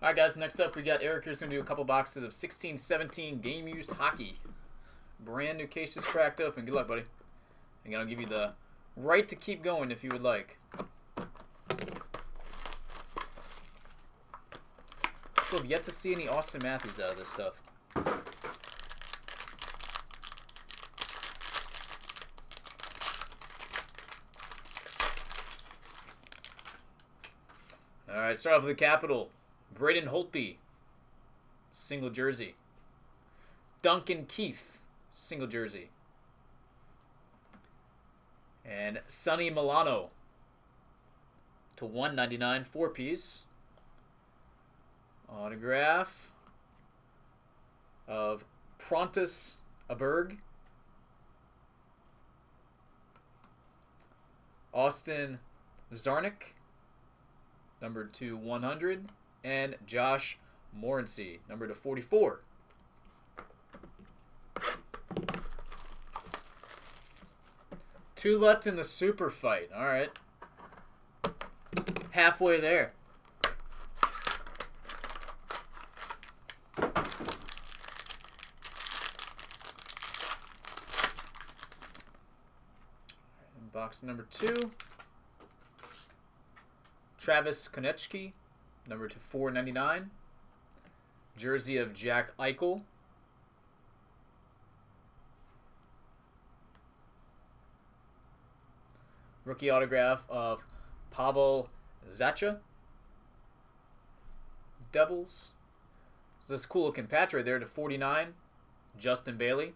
All right, guys. Next up, we got Erick here's going to do a couple boxes of 16-17 game used hockey. Brand new cases cracked open. Good luck, buddy. Again, I'll give you the right to keep going if you would like. Still have yet to see any Auston Matthews out of this stuff. All right, start off with the Capital. Braden Holtby, single jersey. Duncan Keith, single jersey. And Sonny Milano to 199 four piece. Autograph of Pontus Aberg. Austin Czarnik, number to 100. And Josh Morrissey, number to 44. Two left in the super fight. All right. Halfway there. box number two. Travis Konecny, number to 499. Jersey of Jack Eichel. Rookie autograph of Pavel Zacha. Devils. So this cool looking patch right there to 49. Justin Bailey.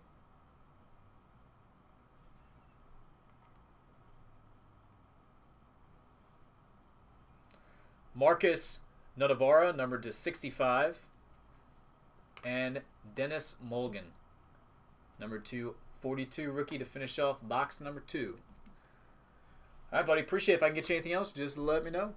Markus Nutivaara, numbered to 65. And Denis Malgin, number 242 rookie to finish off box number two. All right, buddy. Appreciate it. If I can get you anything else, just let me know.